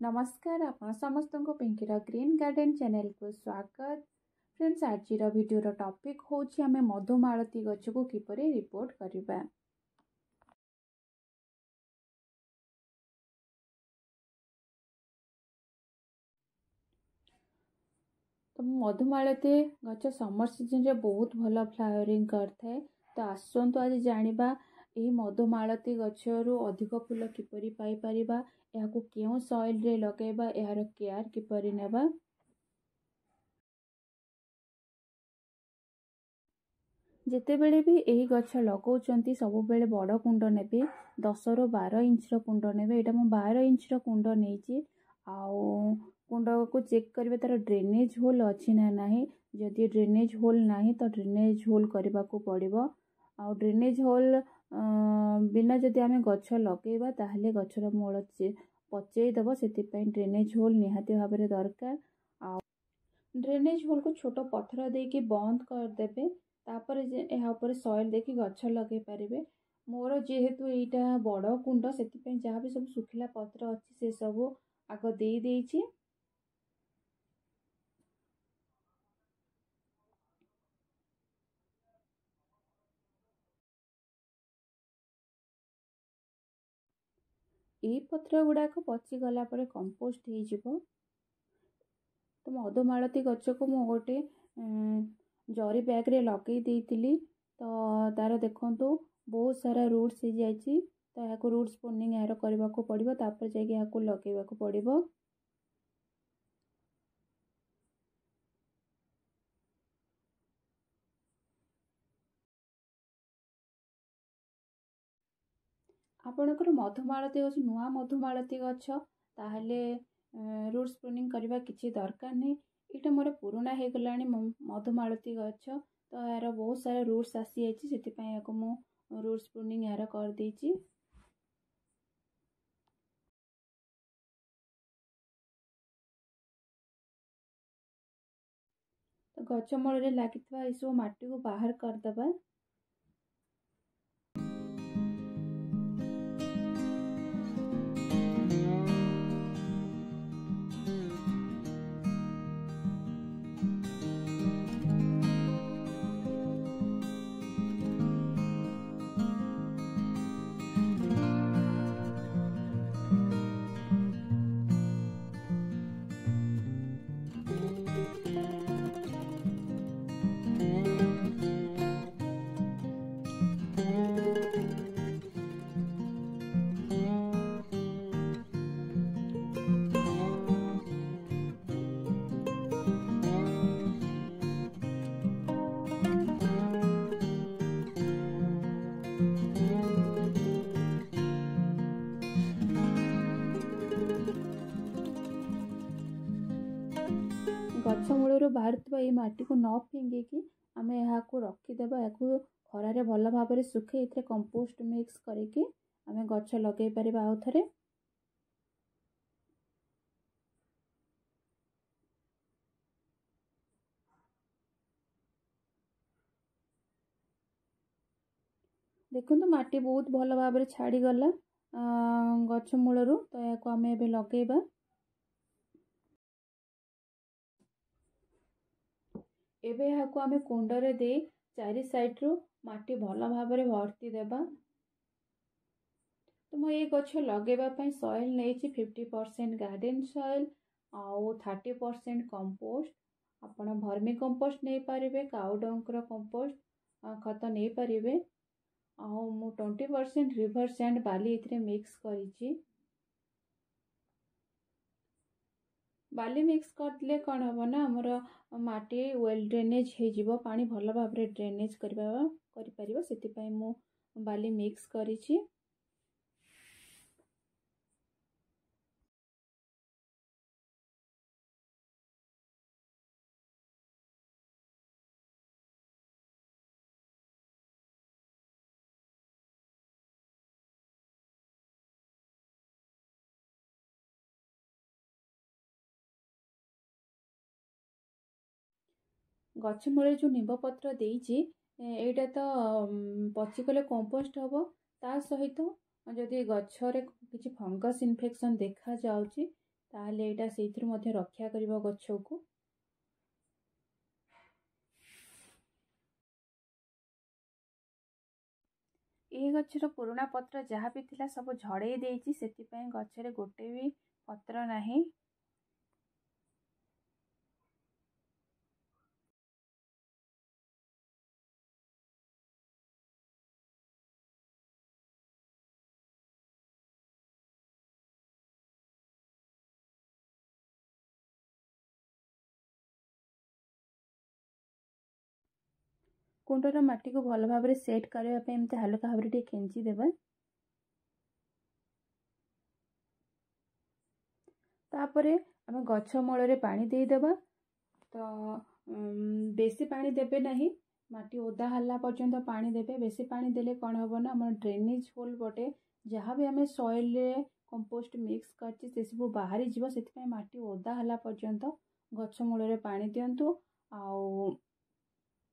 ନମସ୍କାର ଆପଣ ସମସ୍ତଙ୍କୁ ପିଙ୍କିର ଗ୍ରୀନ୍ ଗାର୍ଡେନ୍ ଚ୍ୟାନେଲକୁ ସ୍ୱାଗତ ଫ୍ରେଣ୍ଡସ୍ ଆଜିର ଭିଡ଼ିଓର ଟପିକ୍ ହେଉଛି ଆମେ ମଧୁମାଳତୀ ଗଛକୁ କିପରି ରିପୋର୍ଟ କରିବା ତ ମଧୁମାଳତୀ ଗଛ ସମର ସିଜନରେ ବହୁତ ଭଲ ଫ୍ଲାୱରିଂ କରିଥାଏ। ତ ଆସନ୍ତୁ ଆଜି ଜାଣିବା ଏହି ମଧୁମାଳତୀ ଗଛରୁ ଅଧିକ ଫୁଲ କିପରି ପାଇପାରିବା? ଏହାକୁ କେଉଁ ସଏଲରେ ଲଗାଇବା? ଏହାର କେୟାର କିପରି ନେବା? ଯେତେବେଳେ ବି ଏହି ଗଛ ଲଗାଉଛନ୍ତି ସବୁବେଳେ ବଡ଼ କୁଣ୍ଡ ନେବେ ଦଶରୁ ବାର ଇଞ୍ଚର କୁଣ୍ଡ ନେବେ। ଏଇଟା ମୁଁ ବାର ଇଞ୍ଚର କୁଣ୍ଡ ନେଇଛି। ଆଉ କୁଣ୍ଡକୁ ଚେକ୍ କରିବେ ତା'ର ଡ୍ରେନେଜ୍ ହୋଲ୍ ଅଛି ନା ନାହିଁ? ଯଦି ଡ୍ରେନେଜ୍ ହୋଲ୍ ନାହିଁ ତ ଡ୍ରେନେଜ୍ ହୋଲ୍ କରିବାକୁ ପଡ଼ିବ। ଆଉ ଡ୍ରେନେଜ୍ ହୋଲ୍ ବିନା ଯଦି ଆମେ ଗଛ ଲଗାଇବା ତାହେଲେ ଗଛର ମୂଳ ପଚେଇ ଦେବ ସେଥିପାଇଁ ଡ୍ରେନେଜ୍ ହୋଲ୍ ନିହାତି ଭାବରେ ଦରକାର। ଆଉ ଡ୍ରେନେଜ୍ ହୋଲ୍କୁ ଛୋଟ ପଥର ଦେଇକି ବନ୍ଦ କରିଦେବେ। ତାପରେ ଏହା ଉପରେ ସଏଲ୍ ଦେଇକି ଗଛ ଲଗାଇ ପାରିବେ। ମୋର ଯେହେତୁ ଏଇଟା ବଡ଼ କୁଣ୍ଡ ସେଥିପାଇଁ ଯାହା ବି ସବୁ ଶୁଖିଲା ପତ୍ର ଅଛି ସେସବୁ ଆଗ ଦେଇ ଦେଇଛି। ଏଇ ପତ୍ର ଗୁଡ଼ାକ ପଚିଗଲା ପରେ କମ୍ପୋଷ୍ଟ ହେଇଯିବ। ତ ମଧୁମାଳତୀ ଗଛକୁ ମୁଁ ଗୋଟେ ଜରି ବ୍ୟାଗ୍ରେ ଲଗେଇ ଦେଇଥିଲି। ତ ତା'ର ଦେଖନ୍ତୁ ବହୁତ ସାରା ରୁଟ୍ସ ହେଇଯାଇଛି। ତ ଏହାକୁ ରୁଟ୍ସ ସ୍ପୋନିଂ ଏହାର କରିବାକୁ ପଡ଼ିବ। ତାପରେ ଯାଇକି ଏହାକୁ ଲଗେଇବାକୁ ପଡ଼ିବ। ଆପଣଙ୍କର ମଧୁମାଳତୀ ଗଛ ନୂଆ ମଧୁମାଳତୀ ଗଛ ତାହେଲେ ରୁଟ୍ସ ପ୍ରୁନିଂ କରିବା କିଛି ଦରକାର ନାହିଁ। ଏଇଟା ମୋର ପୁରୁଣା ହେଇଗଲାଣି ମଧୁମାଳତୀ ଗଛ। ତ ଏହାର ବହୁତ ସାରା ରୁଟ୍ସ ଆସିଯାଇଛି ସେଥିପାଇଁ ଏହାକୁ ମୁଁ ରୁଟ୍ସ ପ୍ରୁନିଂ ଏହାର କରିଦେଇଛି। ଗଛ ମୂଳରେ ଲାଗିଥିବା ଏସବୁ ମାଟିକୁ ବାହାର କରିଦେବା। ବାହାରୁଥିବା ଏଇ ମାଟିକୁ ନ ଫିଙ୍ଗିକି ଆମେ ଏହାକୁ ରଖିଦେବା ଏହାକୁ ଖରାରେ ଭଲ ଭାବରେ ଶୁଖେଇ ଏଥିରେ କମ୍ପୋଷ୍ଟ ମିକ୍ସ କରିକି ଆମେ ଗଛ ଲଗାଇ ପାରିବା ଆଉ ଥରେ। ଦେଖନ୍ତୁ ମାଟି ବହୁତ ଭଲ ଭାବରେ ଛାଡ଼ିଗଲା ଗଛ ମୂଳରୁ ତ ଏହାକୁ ଆମେ ଏବେ ଲଗାଇବା। ଏବେ ଏହାକୁ ଆମେ କୁଣ୍ଡରେ ଦେଇ ଚାରି ସାଇଡ଼୍ରୁ ମାଟି ଭଲ ଭାବରେ ଭର୍ତ୍ତି ଦେବା। ତ ମୁଁ ଏଇ ଗଛ ଲଗାଇବା ପାଇଁ ସଏଲ୍ ନେଇଛି ଫିଫ୍ଟି ପରସେଣ୍ଟ ଗାର୍ଡ଼େନ୍ ସଏଲ୍ ଆଉ ଥାର୍ଟି ପରସେଣ୍ଟ କମ୍ପୋଷ୍ଟ ଆପଣ ଭର୍ମି କମ୍ପୋଷ୍ଟ ନେଇପାରିବେ କାଉଡଙ୍କର କମ୍ପୋଷ୍ଟ ଖତ ନେଇପାରିବେ। ଆଉ ମୁଁ ଟ୍ୱେଣ୍ଟି ପରସେଣ୍ଟ ରିଭର ସ୍ୟାଣ୍ଡ ବାଲି ଏଥିରେ ମିକ୍ସ କରିଛି। ବାଲି ମିକ୍ସ କରିଦେଲେ କ'ଣ ହେବ ନା ଆମର ମାଟି ୱେଲ୍ ଡ୍ରେନେଜ୍ ହେଇଯିବ ପାଣି ଭଲ ଭାବରେ ଡ୍ରେନେଜ୍ କରିବା କରିପାରିବ। ସେଥିପାଇଁ ମୁଁ ବାଲି ମିକ୍ସ କରିଛି। ଗଛ ମୂଳରେ ଯେଉଁ ନିମ୍ବ ପତ୍ର ଦେଇଛି ଏଇଟା ତ ପଚିଗଲେ କମ୍ପୋଷ୍ଟ ହେବ। ତା ସହିତ ଯଦି ଗଛରେ କିଛି ଫଙ୍ଗସ୍ ଇନଫେକ୍ସନ୍ ଦେଖାଯାଉଛି ତାହେଲେ ଏଇଟା ସେଇଥିରୁ ମଧ୍ୟ ରକ୍ଷା କରିବ ଗଛକୁ। ଏଇ ଗଛର ପୁରୁଣା ପତ୍ର ଯାହା ବି ଥିଲା ସବୁ ଝଡ଼େଇ ଦେଇଛି ସେଥିପାଇଁ ଗଛରେ ଗୋଟେ ବି ପତ୍ର ନାହିଁ। କୁଣ୍ଡର ମାଟିକୁ ଭଲ ଭାବରେ ସେଟ୍ କରିବା ପାଇଁ ଏମିତି ହାଲକା ଭାବରେ ଟିକେ ଖେଞ୍ଚି ଦେବା। ତାପରେ ଆମେ ଗଛ ମୂଳରେ ପାଣି ଦେଇଦେବା। ତ ବେଶୀ ପାଣି ଦେବେ ନାହିଁ। ମାଟି ଓଦା ହେଲା ପର୍ଯ୍ୟନ୍ତ ପାଣି ଦେବେ। ବେଶୀ ପାଣି ଦେଲେ କ'ଣ ହେବ ନା ଆମର ଡ୍ରେନେଜ୍ ହୋଲ୍ ପଟେ ଯାହା ବି ଆମେ ସଏଲ୍ରେ କମ୍ପୋଷ୍ଟ ମିକ୍ସ କରିଛି ସେସବୁ ବାହାରିଯିବ। ସେଥିପାଇଁ ମାଟି ଓଦା ହେଲା ପର୍ଯ୍ୟନ୍ତ ଗଛ ମୂଳରେ ପାଣି ଦିଅନ୍ତୁ। ଆଉ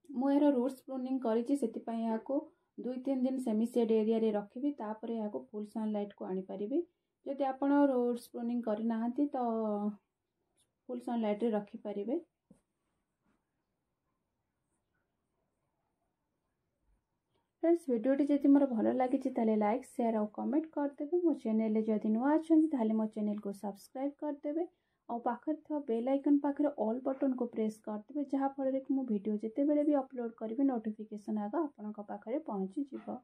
ମୁଁ ଏହାର ରୁଟ୍ସ ପ୍ରୁନିଂ କରିଛି ସେଥିପାଇଁ ଏହାକୁ ଦୁଇ ତିନି ଦିନ ସେମି ସେଡ୍ ଏରିଆରେ ରଖିବି ତାପରେ ଏହାକୁ ଫୁଲ୍ ସନ୍ଲାଇଟ୍କୁ ଆଣିପାରିବି। ଯଦି ଆପଣ ରୁଟ୍ସ ପ୍ରୁନିଂ କରିନାହାନ୍ତି ତ ଫୁଲ୍ ସନ୍ଲାଇଟ୍ରେ ରଖିପାରିବେ। ଫ୍ରେଣ୍ଡସ୍ ଭିଡ଼ିଓଟି ଯଦି ମୋର ଭଲ ଲାଗିଛି ତାହେଲେ ଲାଇକ୍ ସେୟାର ଆଉ କମେଣ୍ଟ କରିଦେବେ। ମୋ ଚ୍ୟାନେଲରେ ଯଦି ନୂଆ ଅଛନ୍ତି ତାହେଲେ ମୋ ଚ୍ୟାନେଲକୁ ସବସ୍କ୍ରାଇବ୍ କରିଦେବେ। ଆଉ ପାଖରେ ଥିବା ବେଲ୍ ଆଇକନ୍ ପାଖରେ ଅଲ୍ ବଟନ୍କୁ ପ୍ରେସ୍ କରିଦେବେ ଯାହାଫଳରେ କି ମୁଁ ଭିଡ଼ିଓ ଯେତେବେଳେ ବି ଅପଲୋଡ଼ କରିବି ନୋଟିଫିକେସନ୍ ଆଗ ଆପଣଙ୍କ ପାଖରେ ପହଞ୍ଚିଯିବ